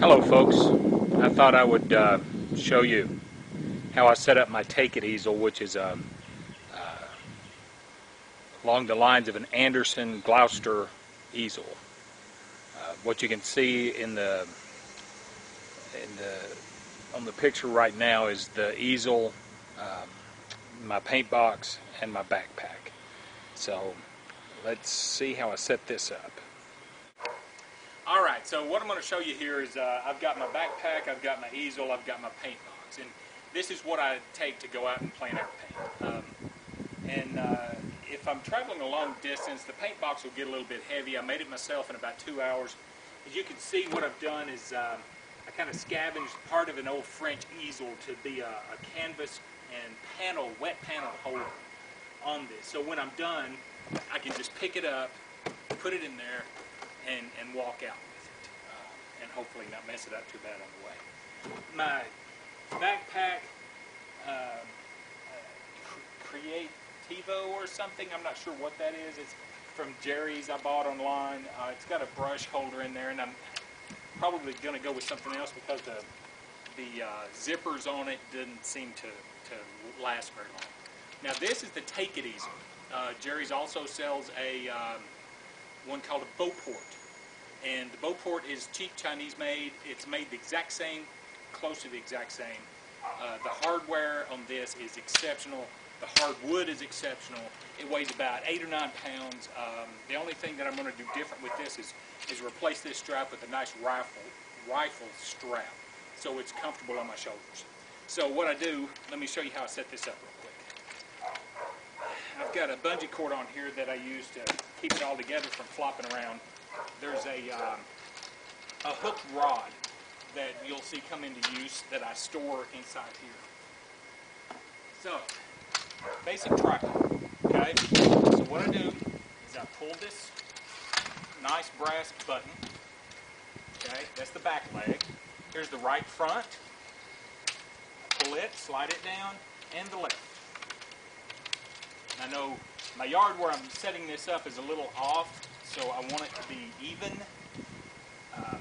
Hello folks, I thought I would uh, show you how I set up my Take It easel which is um, uh, along the lines of an Anderson Gloucester easel. Uh, what you can see in the in the on the picture right now is the easel, um, my paint box, and my backpack. So let's see how I set this up. All right, so what I'm going to show you here is uh, I've got my backpack, I've got my easel, I've got my paint box, and this is what I take to go out and plein air paint. Um, and uh, if I'm traveling a long distance, the paint box will get a little bit heavy. I made it myself in about two hours. As you can see, what I've done is um, I kind of scavenged part of an old French easel to be a, a canvas and panel, wet panel holder on this. So when I'm done, I can just pick it up, put it in there, and, and walk out with it. Uh, and hopefully not mess it up too bad on the way. My backpack, uh, Creativo or something, I'm not sure what that is. It's from Jerry's I bought online. Uh, it's got a brush holder in there and I'm probably going to go with something else because the, the uh, zippers on it didn't seem to, to last very long. Now this is the Take It Easel. Uh, Jerry's also sells a um, one called a Beauport. And the Beauport is cheap Chinese made. It's made the exact same, close to the exact same. Uh, the hardware on this is exceptional. The hardwood is exceptional. It weighs about eight or nine pounds. Um, the only thing that I'm going to do different with this is, is replace this strap with a nice rifle, rifle strap so it's comfortable on my shoulders. So what I do, let me show you how I set this up real quick. I've got a bungee cord on here that I use to keep it all together from flopping around there's a, um, a hook rod that you'll see come into use that I store inside here. So, basic tripod, okay? So what I do is I pull this nice brass button, okay? That's the back leg. Here's the right front. Pull it, slide it down, and the left. I know my yard where I'm setting this up is a little off, so I want it to be even. Uh,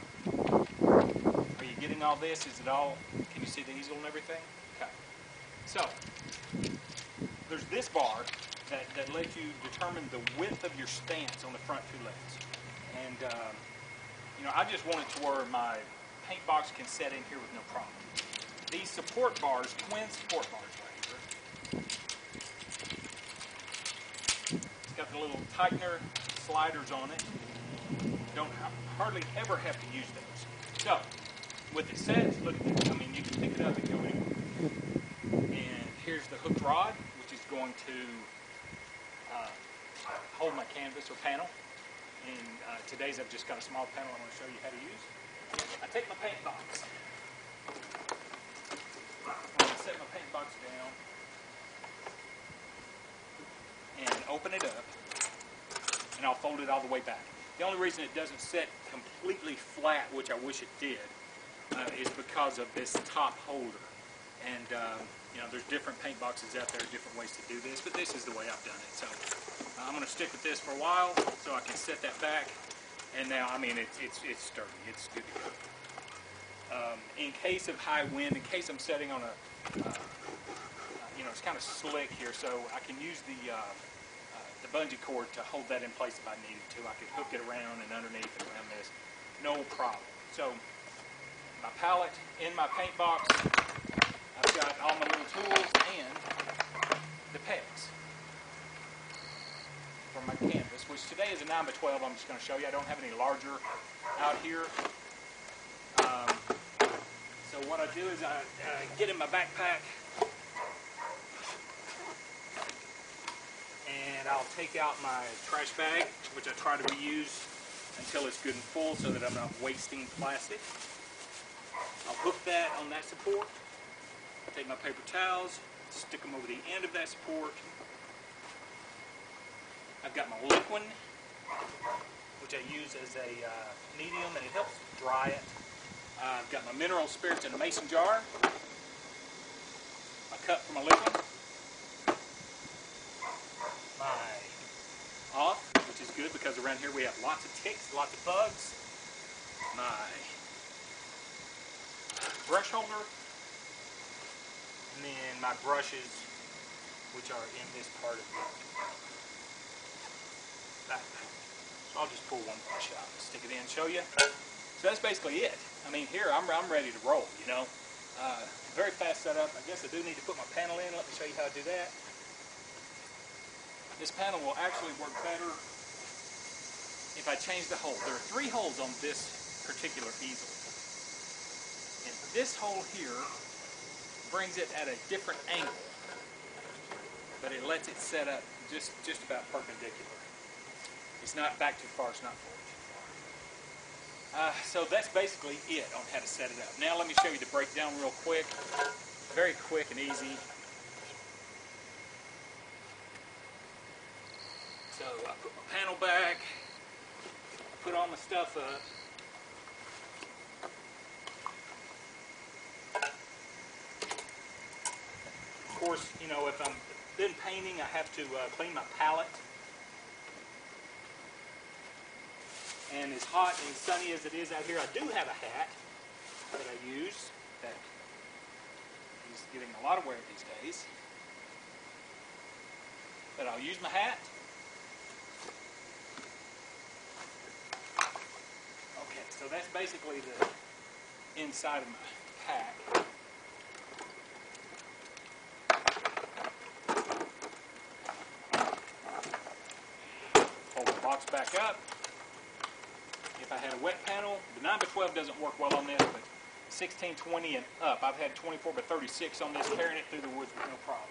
are you getting all this? Is it all, can you see the easel and everything? Okay. So, there's this bar that, that lets you determine the width of your stance on the front two legs. And, um, you know, I just want it to where my paint box can set in here with no problem. These support bars, twin support bars right here. It's got the little tightener sliders on it. Don't hardly ever have to use those. So, with it set, look at this. I mean, you can pick it up and go anywhere. And here's the hook rod, which is going to uh, hold my canvas or panel. And uh, today's I've just got a small panel I'm going to show you how to use. I take my paint box. To set my paint box down and open it up and I'll fold it all the way back. The only reason it doesn't set completely flat, which I wish it did, uh, is because of this top holder. And, um, you know, there's different paint boxes out there, different ways to do this, but this is the way I've done it. So uh, I'm going to stick with this for a while so I can set that back. And now, I mean, it's, it's, it's sturdy. It's good to go. Um, in case of high wind, in case I'm setting on a, uh, you know, it's kind of slick here, so I can use the uh, the bungee cord to hold that in place if I needed to. I could hook it around and underneath and around this. No problem. So my palette in my paint box. I've got all my little tools and the pegs for my canvas, which today is a 9 by 12 I'm just going to show you. I don't have any larger out here. Um, so what I do is I uh, get in my backpack and I'll take out my trash bag, which I try to reuse until it's good and full so that I'm not wasting plastic. I'll hook that on that support, take my paper towels, stick them over the end of that support. I've got my liquid, which I use as a uh, medium and it helps dry it. Uh, I've got my mineral spirits in a mason jar, my cup for my liquid, good because around here we have lots of ticks, lots of bugs. My brush holder, and then my brushes, which are in this part of the back. So I'll just pull one brush out and stick it in, and show you. So that's basically it. I mean, here I'm, I'm ready to roll, you know. Uh, very fast setup. I guess I do need to put my panel in. Let me show you how to do that. This panel will actually work better if I change the hole. There are three holes on this particular easel. And this hole here brings it at a different angle, but it lets it set up just, just about perpendicular. It's not back too far, it's not forward too far. Uh, so that's basically it on how to set it up. Now let me show you the breakdown real quick. Very quick and easy. So I put my panel back, put all my stuff up. Of course, you know, if I'm been painting, I have to uh, clean my palette. And as hot and sunny as it is out here, I do have a hat that I use that is getting a lot of wear these days. But I'll use my hat. Okay, so that's basically the inside of my pack. Hold the box back up. If I had a wet panel, the 9 by 12 doesn't work well on this, but 16, 20 and up, I've had 24 by 36 on this, carrying it through the woods with no problem.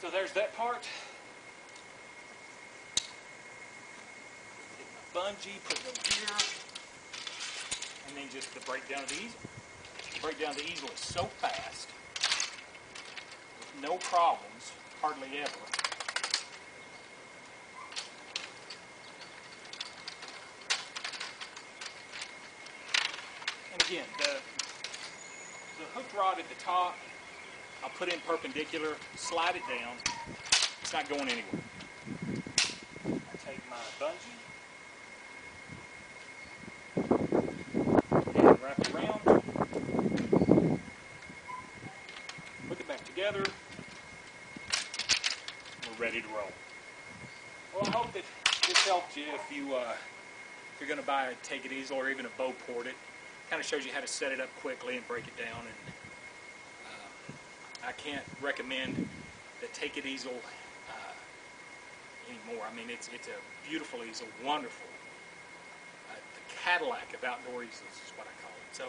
So there's that part. Take my bungee, put it over here, and then just the breakdown of the easel. The breakdown of the easel is so fast, with no problems, hardly ever. And again, the, the hook rod at the top, I'll put in perpendicular, slide it down. It's not going anywhere. I take my bungee and wrap it around. Put it back together. We're ready to roll. Well, I hope that this helped you if you uh, if you're going to buy a Take It Easel or even a bow ported kind of shows you how to set it up quickly and break it down. And uh, I can't recommend the Take It easel uh, anymore. I mean, it's it's a beautiful easel, wonderful. Uh, the Cadillac of outdoor easels is what I call it. So,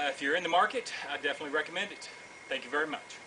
uh, if you're in the market, I definitely recommend it. Thank you very much.